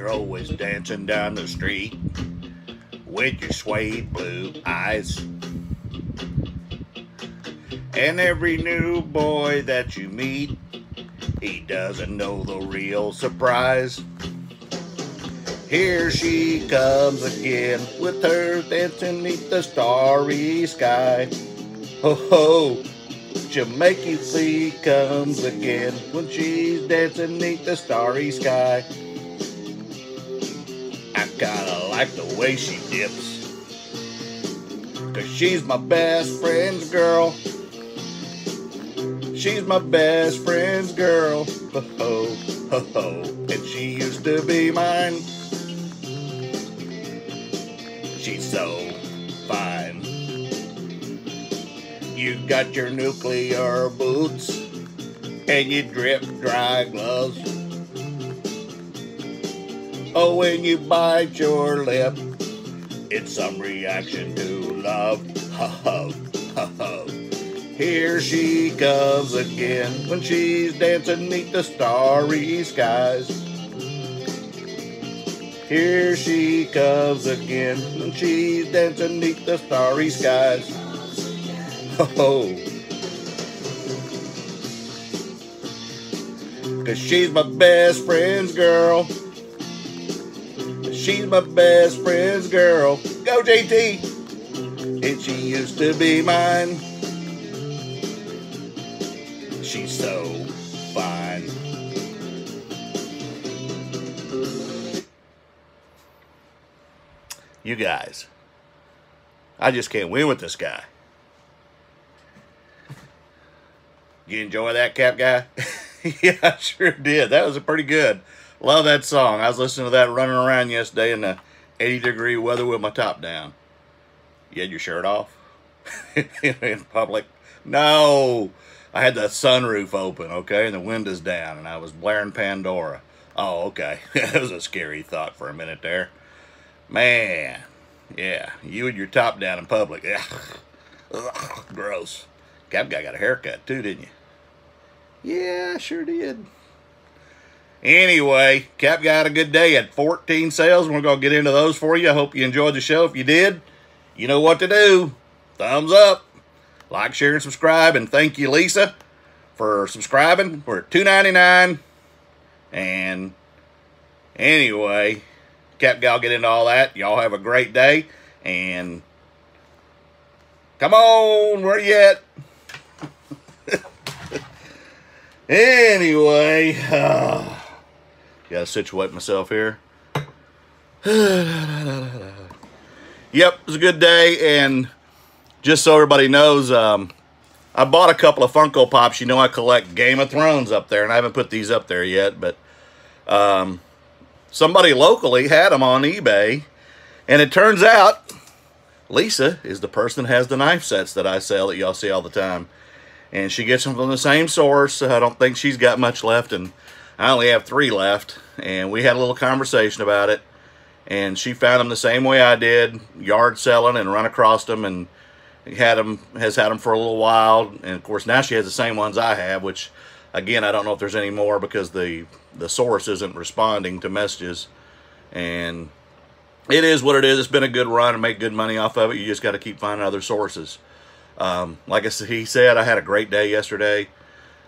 You're always dancing down the street with your suede blue eyes. And every new boy that you meet, he doesn't know the real surprise. Here she comes again with her dancing neath the starry sky. Ho ho, Jamaica Lee comes again when she's dancing neath the starry sky. Like the way she dips. Cause she's my best friend's girl. She's my best friend's girl. Ho ho, ho ho. And she used to be mine. She's so fine. You got your nuclear boots and you drip dry gloves. Oh, when you bite your lip, it's some reaction to love. Ha ha, ha ha. Here she comes again when she's dancing neath the starry skies. Here she comes again when she's dancing neath the starry skies. Oh. Cause she's my best friend's girl. She's my best friend's girl. Go JT! And she used to be mine. She's so fine. You guys, I just can't win with this guy. You enjoy that cap guy? yeah, I sure did. That was a pretty good. Love that song. I was listening to that running around yesterday in the 80 degree weather with my top down. You had your shirt off in public? No. I had the sunroof open, okay, and the windows down, and I was blaring Pandora. Oh, okay. that was a scary thought for a minute there. Man, yeah, you and your top down in public. Gross. Cap guy got a haircut too, didn't you? Yeah, sure did. Anyway, Cap got a good day at 14 sales. We're going to get into those for you. I hope you enjoyed the show. If you did, you know what to do. Thumbs up. Like, share, and subscribe. And thank you, Lisa, for subscribing. We're at $2.99. And anyway, Cap Gal get into all that. Y'all have a great day. And come on, where you at? anyway, uh, gotta situate myself here. yep, it was a good day, and just so everybody knows, um, I bought a couple of Funko Pops. You know I collect Game of Thrones up there, and I haven't put these up there yet, but um, somebody locally had them on eBay, and it turns out Lisa is the person that has the knife sets that I sell that y'all see all the time. And she gets them from the same source. So I don't think she's got much left, and I only have three left. And we had a little conversation about it, and she found them the same way I did, yard selling and run across them, and had them has had them for a little while. And of course now she has the same ones I have, which again I don't know if there's any more because the the source isn't responding to messages, and it is what it is. It's been a good run and make good money off of it. You just got to keep finding other sources. Um, like I said, he said, I had a great day yesterday.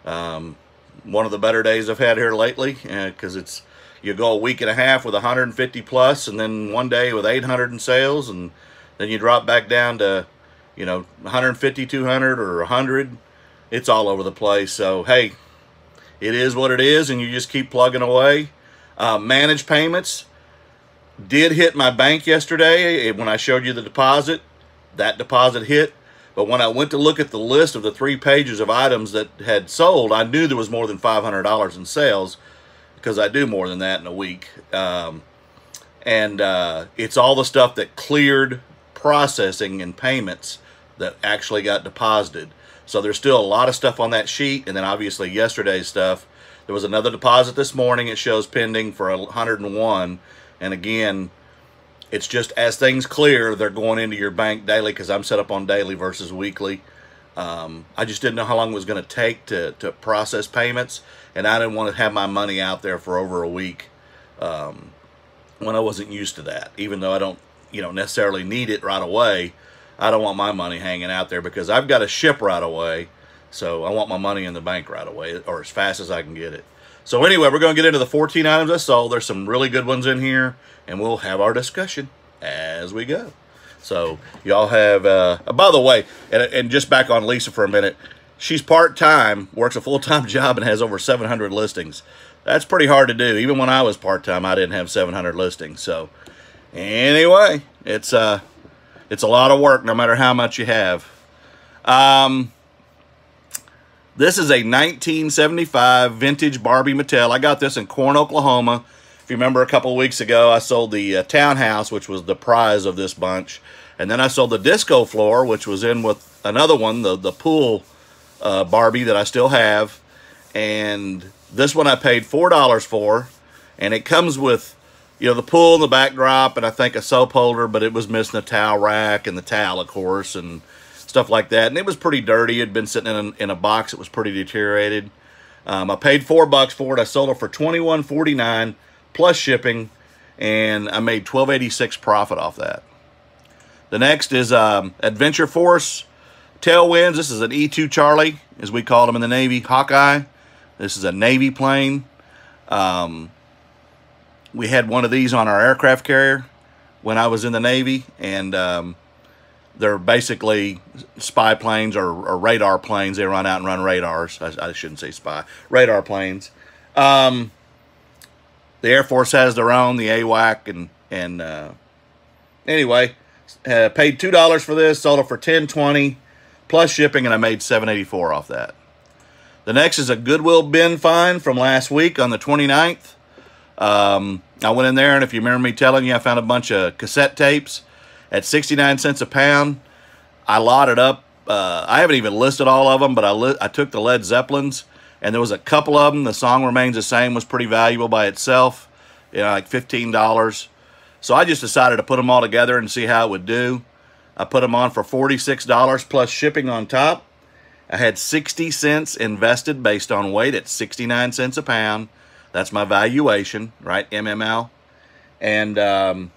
Um, one of the better days I've had here lately because uh, it's you go a week and a half with 150 plus and then one day with 800 in sales and then you drop back down to you know 150 200 or 100 it's all over the place. So hey it is what it is and you just keep plugging away. Uh, payments did hit my bank yesterday. When I showed you the deposit that deposit hit but when I went to look at the list of the three pages of items that had sold, I knew there was more than $500 in sales because I do more than that in a week. Um, and uh, it's all the stuff that cleared processing and payments that actually got deposited. So there's still a lot of stuff on that sheet. And then obviously yesterday's stuff. There was another deposit this morning. It shows pending for 101. And again, it's just as things clear, they're going into your bank daily because I'm set up on daily versus weekly. Um, I just didn't know how long it was going to take to, process payments, and I didn't want to have my money out there for over a week. Um, when I wasn't used to that. Even though I don't, you know, necessarily need it right away, I don't want my money hanging out there because I've got to ship right away. So I want my money in the bank right away or as fast as I can get it. So anyway, we're going to get into the 14 items I saw. There's some really good ones in here, and we'll have our discussion as we go. So y'all have, uh, by the way, and, and just back on Lisa for a minute, she's part-time, works a full-time job, and has over 700 listings. That's pretty hard to do. Even when I was part-time, I didn't have 700 listings. So anyway, it's, uh, it's a lot of work no matter how much you have. Um, this is a 1975 vintage Barbie Mattel. I got this in Corn, Oklahoma. If you remember a couple weeks ago, I sold the uh, townhouse, which was the prize of this bunch. And then I sold the disco floor, which was in with another one, the, the pool uh, Barbie that I still have. And this one I paid $4 for. And it comes with, you know, the pool and the backdrop and I think a soap holder, but it was missing the towel rack and the towel, of course, and stuff like that. And it was pretty dirty. It had been sitting in a, in a box. It was pretty deteriorated. Um, I paid four bucks for it. I sold it for twenty one forty nine plus shipping, and I made 1286 profit off that. The next is um, Adventure Force Tailwinds. This is an E-2 Charlie, as we called them in the Navy, Hawkeye. This is a Navy plane. Um, we had one of these on our aircraft carrier when I was in the Navy, and um, they're basically spy planes or, or, radar planes. They run out and run radars. I, I shouldn't say spy. Radar planes. Um, the Air Force has their own, the AWAC, and and uh, anyway, uh, paid two dollars for this, sold it for ten twenty plus shipping, and I made seven eighty four off that. The next is a Goodwill bin find from last week on the 29th. Um, I went in there, and if you remember me telling you, I found a bunch of cassette tapes at 69 cents a pound. I lotted up. Uh, I haven't even listed all of them, but I, I took the Led Zeppelins and there was a couple of them. The song remains the same was pretty valuable by itself, you know, like fifteen dollars. So I just decided to put them all together and see how it would do. I put them on for forty-six dollars plus shipping on top. I had 60 cents invested based on weight at 69 cents a pound. That's my valuation, right? MML. And um,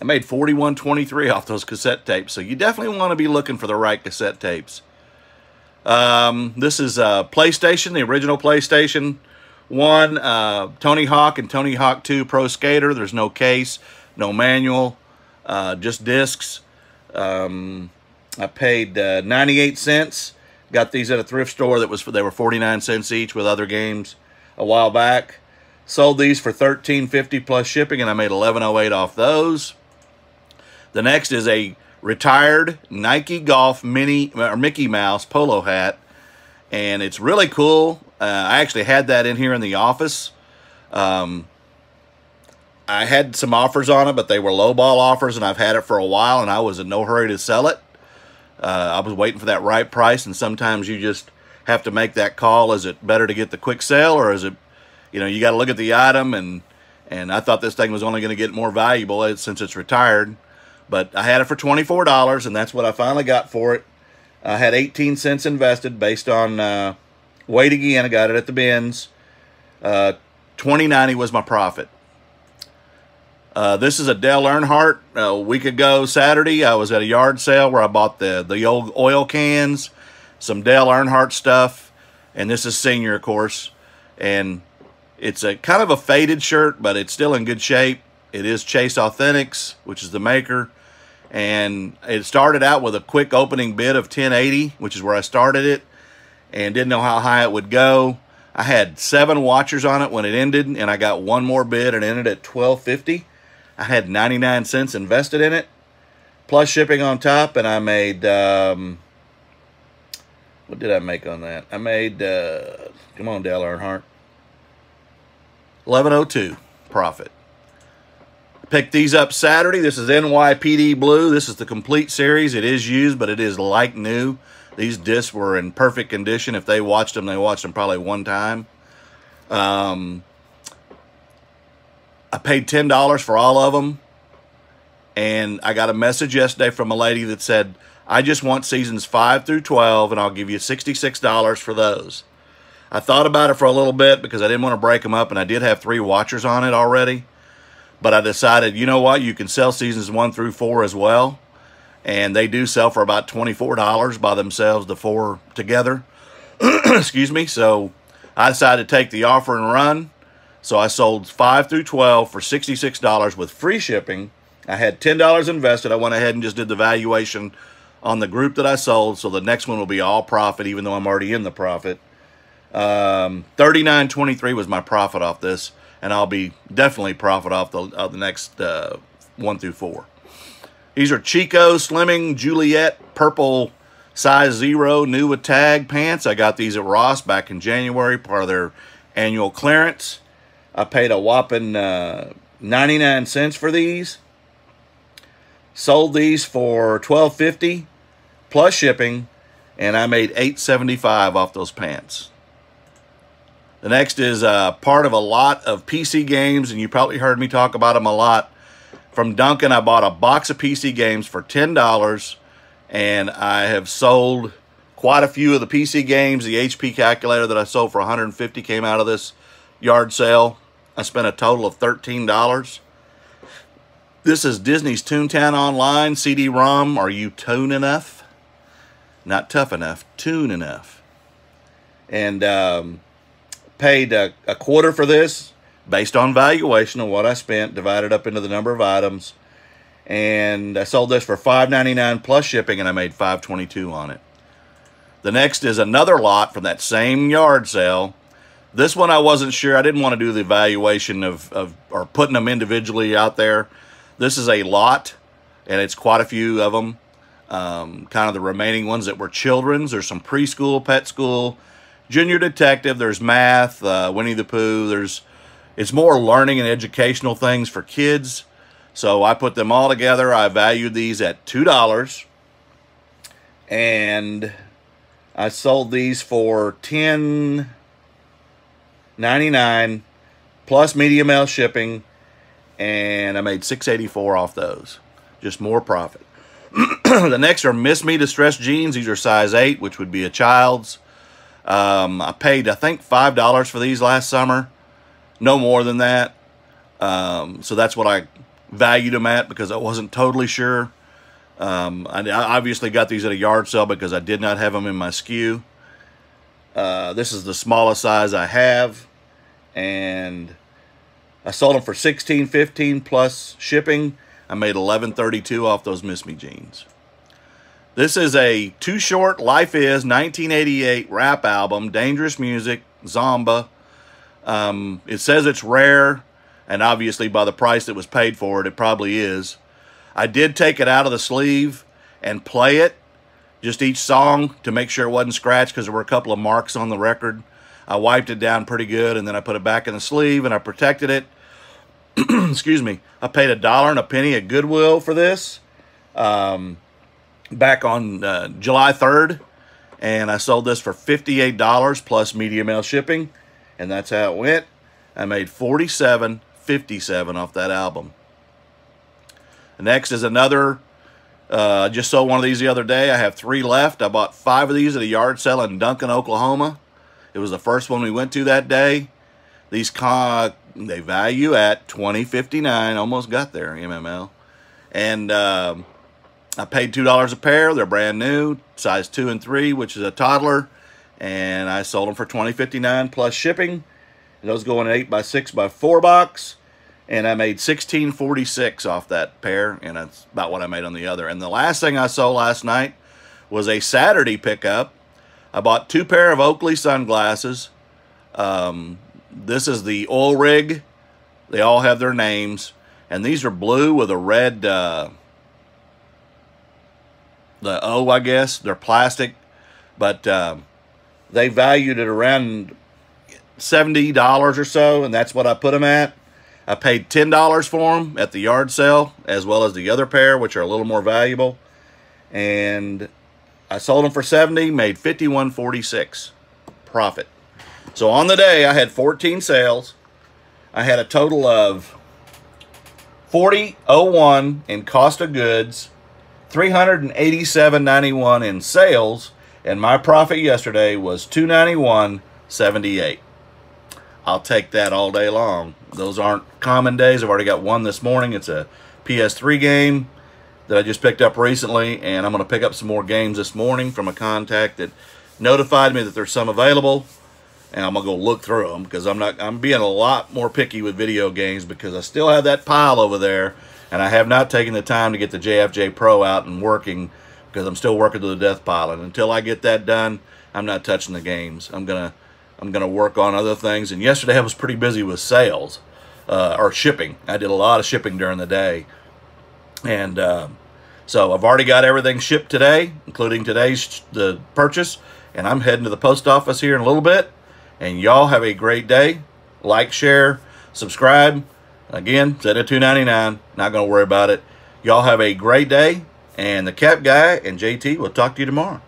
I made 41.23 off those cassette tapes. So you definitely want to be looking for the right cassette tapes. Um, this is uh, PlayStation, the original PlayStation 1, uh, Tony Hawk and Tony Hawk 2 Pro Skater. There's no case, no manual, uh, just discs. Um, I paid uh, 98 cents. Got these at a thrift store that was they were 49 cents each with other games a while back. Sold these for 13.50 plus shipping and I made 11.08 off those. The next is a retired Nike Golf Mini or Mickey Mouse polo hat, and it's really cool. Uh, I actually had that in here in the office. Um, I had some offers on it, but they were lowball offers, and I've had it for a while, and I was in no hurry to sell it. Uh, I was waiting for that right price, and sometimes you just have to make that call. Is it better to get the quick sale, or is it, you know, you got to look at the item, and and I thought this thing was only going to get more valuable uh, since it's retired. But I had it for $24, and that's what I finally got for it. I had 18 cents invested based on uh, weight again. I got it at the bins. Uh, 2090 was my profit. Uh, this is a Dale Earnhardt. A week ago Saturday, I was at a yard sale where I bought the, the old oil cans, some Dale Earnhardt stuff, and this is senior, of course. And it's a kind of a faded shirt, but it's still in good shape. It is Chase Authentics, which is the maker. And it started out with a quick opening bid of 1080, which is where I started it, and didn't know how high it would go. I had seven watchers on it when it ended, and I got one more bid and ended at 1250. I had 99 cents invested in it, plus shipping on top, and I made, um, what did I make on that? I made, uh, come on, Dale Earnhardt, 1102 profit. Picked these up Saturday. This is NYPD Blue. This is the complete series. It is used, but it is like new. These discs were in perfect condition. If they watched them, they watched them probably one time. Um, I paid $10 for all of them. And I got a message yesterday from a lady that said, I just want seasons 5 through 12, and I'll give you $66 for those. I thought about it for a little bit because I didn't want to break them up, and I did have three watchers on it already. But I decided, you know what, you can sell seasons one through four as well. And they do sell for about $24 by themselves, the four together. Excuse me. So I decided to take the offer and run. So I sold 5 through 12 for $66 with free shipping. I had $10 invested. I went ahead and just did the valuation on the group that I sold. So the next one will be all profit, even though I'm already in the profit. Um, 39.23 was my profit off this, and I'll be definitely profit off the, of the next uh, one through four. These are Chico Slimming Juliet Purple size zero new with tag pants. I got these at Ross back in January, part of their annual clearance. I paid a whopping uh, 99 cents for these. Sold these for 12.50 plus shipping, and I made 8.75 off those pants. The next is uh, part of a lot of PC games, and you probably heard me talk about them a lot. From Duncan, I bought a box of PC games for $10, and I have sold quite a few of the PC games. The HP calculator that I sold for 150 came out of this yard sale. I spent a total of $13. This is Disney's Toontown Online CD-ROM. Are you tune enough? Not tough enough, tune enough. And um, paid a, a quarter for this based on valuation of what I spent, divided up into the number of items. And I sold this for $5.99 plus shipping, and I made $5.22 on it. The next is another lot from that same yard sale. This one I wasn't sure. I didn't want to do the evaluation of, of or putting them individually out there. This is a lot, and it's quite a few of them. Um, kind of the remaining ones that were children's. There's some preschool, pet school, Junior Detective, there's math, uh, Winnie the Pooh, there's, it's more learning and educational things for kids. So I put them all together. I valued these at $2. And I sold these for ten ninety nine plus media mail shipping. And I made 684 off those. Just more profit. the next are Miss Me Distressed Jeans. These are size 8, which would be a child's. Um, I paid, I think, $5 for these last summer. No more than that. Um, so that's what I valued them at because I wasn't totally sure. Um, I, I, obviously got these at a yard sale because I did not have them in my SKU. Uh, this is the smallest size I have. And I sold them for 16 15 plus shipping. I made 11.32 off those Miss Me jeans. This is a Too Short Life Is 1988 rap album, Dangerous Music, Zomba. Um, it says it's rare, and obviously by the price that was paid for it, it probably is. I did take it out of the sleeve and play it, just each song, to make sure it wasn't scratched because there were a couple of marks on the record. I wiped it down pretty good, and then I put it back in the sleeve, and I protected it. Excuse me. I paid a dollar and a penny at Goodwill for this. Um, back on uh, July 3rd, and I sold this for $58 plus media mail shipping, and that's how it went. I made 47 57 off that album. next is another, uh, just sold one of these the other day. I have three left. I bought five of these at a yard sale in Duncan, Oklahoma. It was the first one we went to that day. These con they value at 20.59. Almost got there, MML. And um, I paid $2 a pair. They're brand new, size 2 and 3, which is a toddler. And I sold them for $20.59 plus shipping. And those go in an 8 by 6 by 4 box. And I made $16.46 off that pair. And that's about what I made on the other. And the last thing I sold last night was a Saturday pickup. I bought two pair of Oakley sunglasses. Um, this is the oil rig. They all have their names. And these are blue with a red... Uh, the O, I guess. They're plastic, but uh, they valued it around $70 or so, and that's what I put them at. I paid $10 for them at the yard sale, as well as the other pair, which are a little more valuable. And I sold them for 70 made 51.46 profit. So on the day, I had 14 sales. I had a total of 40.01 in cost of goods 387.91 in sales, and my profit yesterday was 291.78. I'll take that all day long. Those aren't common days. I've already got one this morning. It's a PS3 game that I just picked up recently, and I'm going to pick up some more games this morning from a contact that notified me that there's some available, and I'm going to go look through them because I'm not I'm being a lot more picky with video games because I still have that pile over there, and I have not taken the time to get the JFJ Pro out and working because I'm still working to the death and until I get that done, I'm not touching the games. I'm gonna I'm gonna work on other things, and yesterday I was pretty busy with sales uh, or shipping. I did a lot of shipping during the day. And uh, so I've already got everything shipped today, including today's the purchase. And I'm heading to the post office here in a little bit. And y'all have a great day. Like, share, subscribe. Again, set at $2.99. Not going to worry about it. Y'all have a great day. And the cap guy and JT will talk to you tomorrow.